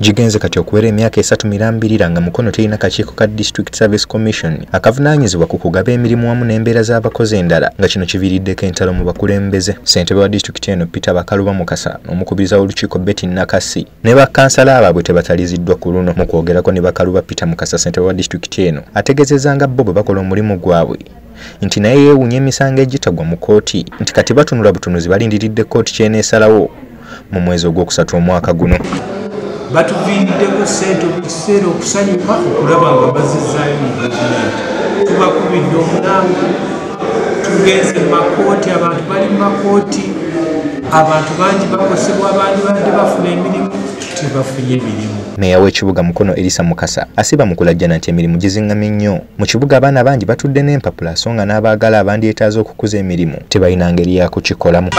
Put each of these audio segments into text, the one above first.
gigenze kati okuwera emyaka esatu mirambirira nga mukono terina kakiiko ka district service commission akavunaanyizibwa ku kugaba emirimu wamu n'embeera z'abakozi endala nga kino kiviiriddeko entalo mu bakulembeze. Ssentebe wa disitulikiti eno peter bakaluba mukasa n'omukubiriza w'olukiiko betty nakasi ne bakansala abaabwe tebataliziddwa ku luno. Mu kwogerako ne bakaluba peter mukasa ssentebe wa disitulikiti eno ategeezezza nga bo bwe bakola omulimu gwabwe nti naye yeewuunya emisango egitagwa mu kooti nti kati batunula butunuzi balindiridde kooti kyeneesalawo mu mwezi ogwokusatu omwaka guno. Batuviiriddeko sente mu kiseera okusanyuka okulaba nga bazizaayo mu gavumenti. Tubakubidde omulanga tugenze mumakooti abantu bali mu makooti abantu bangi bakosebwa abandi badde bafuna emirimu tebafunye emirimu meeya w'ekibuga mukono erisa mukasa asiba mu kulajjana nti emirimu gizingamye nnyo. Mu kibuga abaana bangi batudde n'empapula so nga n'abaagala abandyetaaza okukuza emirimu. Tebalina ngeri yakukikolamu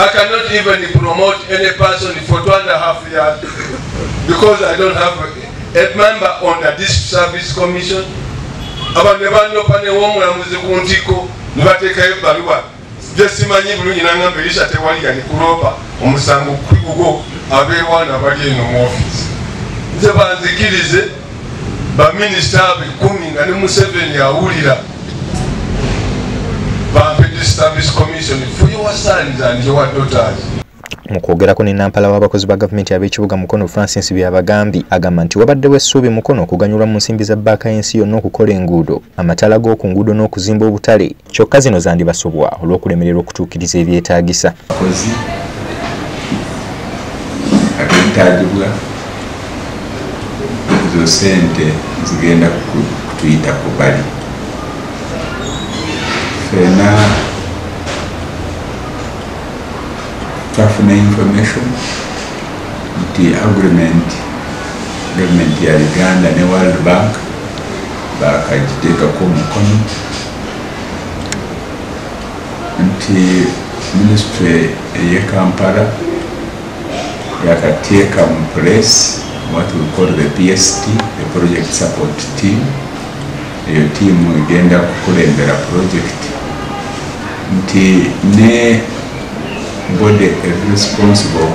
abantu ne banopa new'omulamuzi ku ntiko ne bateekayo ebbaluwa. Gyesimanyi bulungi nangamba erisa tewali yani kulopa omusango kwigugo abeewaana bali eno mu ofiisi nze banzikirize baminisita abekumi nga ne museveni awulira. Bampe diservice commission for your sons and your daughters. Mu kwogerako ne nampala w'abakozi ba gavumenti ab'ekibuga mukono francis byabagambye agamba nti wabaddewo essuubi mukono okuganyulwa mu nsimbi za bbaaka y'ensi yonna okukola enguudo amatala g'oku nguudo n'okuzimba obutale kyokka zino zandibasobwa olw'okulemererwa okutuukiriza ebyetaagisa abakozi zo sente zigenda kutuyita ku bali fena twafuna information nti agreement gavumenti ya uganda ne world bank bakagiteekako omukono nti ministry eye mu place what we call the pst the project support team. Eyo tiimu egenda kukulembera project. Nti ne body responsible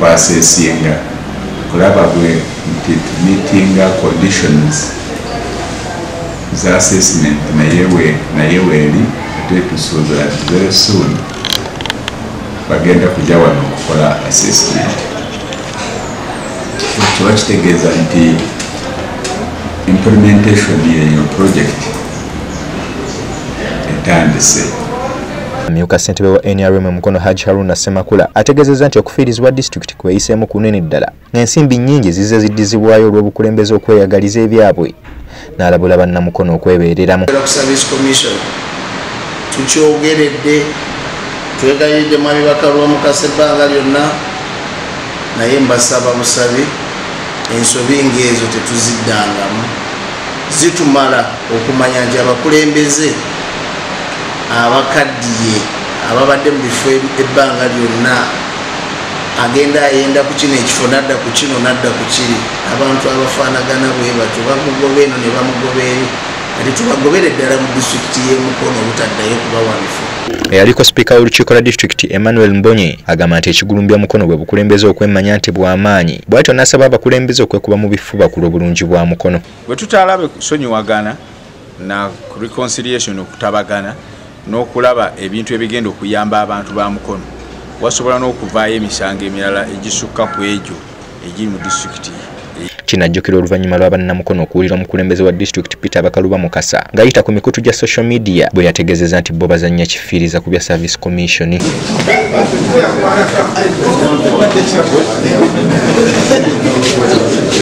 kwasesinga kulaba gwe nti tumitinga conditions za assessment nayewe nayeweeri ate tusuubira very soon bagenda kujja wano okukola assessment. Kiba kitegeeza nti implementation yeyo project etandise. Amyuka ssentebe wa nrm mukono haj haruna semakula ategeezezza nti okufiirizibwa disitulikiti kweyiseemu kunene ddala ng'ensimbi nnyingi zize ziddizibwayo olw'obukulembeze okweyagaliza ebyabwe. N'alabula bannamukono okwebeereramu. Tukyogeredde twegayiridde mwami bakalwa mukasa ebbanga lyonna naye mbasaba busabe ensobi ngaezo tetuziddangamu. Zitumala okumanya nti abakulembeze abakaddiye ababadde mu bifo ebbanga lyonna agenda ayenda ku kino ekifo nadda ku kino nadda ku kiri. Abantu abafaanagana bwe batyo bamugoba eno ne bamugoba eri kati tubagobere ddala mu disitulikiti y'emukono obutaddayo kubawa bifo. Eyaliko sipiika w'olukiiko lwa disitulikiti emmanuel mbonye agamba nti ekigulumbya mukono bwe bukulembeze okwemmanya nti bw'amaanyi. Bwatyo n'asaba abakulembeze okwekuba mu bifuba ku lw'obulungi bwa mukono. Bwe tutaalaba kusonyiwagana na reconciliation okutabagana n'okulaba ebintu ebigenda okuyamba abantu ba mukono wasobola n'okuvaayo emisango emirala egisukka ku egyo egiri mu disitulikiti kinajjukira oluvannyuma lwa bannamukono okuwulira omukulembeze wa disitulikiti peter bakaluba mukasa ng'ayita ku mikutu gya social media bwe yategeezezza nti bo bazannya kifiiriza ku bya service commission